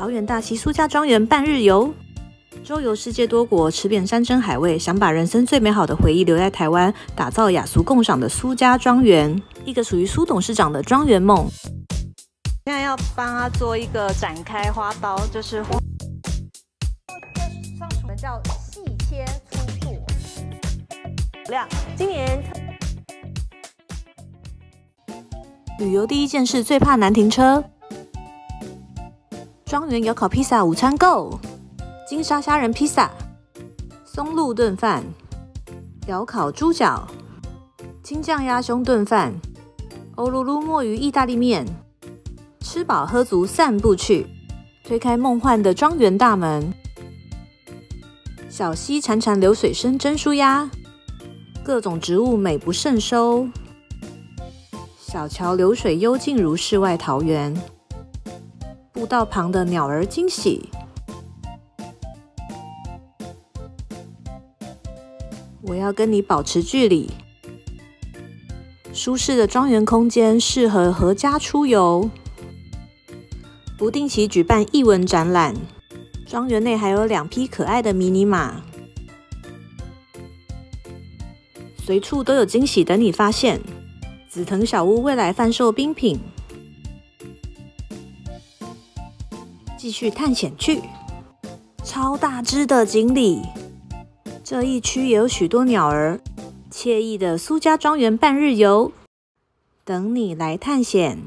桃园大溪苏家庄园半日游，周游世界多国，吃遍山珍海味，想把人生最美好的回忆留在台湾，打造雅俗共赏的苏家庄园，一个属于苏董事长的庄园梦。现在要帮他做一个展开花刀，就是花。上什么叫细切粗剁？亮，今年旅游第一件事最怕难停车。庄园有烤披萨午餐购，金沙虾仁披萨、松露炖饭、窑烤猪脚、青酱鸭胸炖饭、欧噜噜墨鱼意大利面，吃饱喝足散步去，推开梦幻的庄园大门，小溪潺潺流水声真舒压，各种植物美不胜收，小桥流水幽静如世外桃源。步道旁的鸟儿惊喜，我要跟你保持距离。舒适的庄园空间适合合家出游，不定期举办艺文展览。庄园内还有两匹可爱的迷你马，随处都有惊喜等你发现。紫藤小屋未来贩售冰品。继续探险去，超大只的锦鲤，这一区也有许多鸟儿，惬意的苏家庄园半日游，等你来探险。